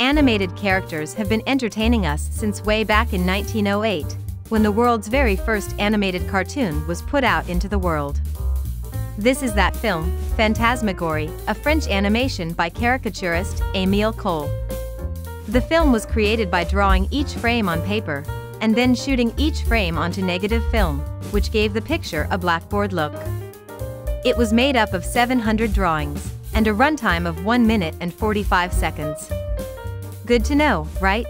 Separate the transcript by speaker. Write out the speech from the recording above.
Speaker 1: Animated characters have been entertaining us since way back in 1908, when the world's very first animated cartoon was put out into the world. This is that film, Phantasmagorie, a French animation by caricaturist Émile Cohl. The film was created by drawing each frame on paper, and then shooting each frame onto negative film, which gave the picture a blackboard look. It was made up of 700 drawings, and a runtime of 1 minute and 45 seconds. Good to know, right?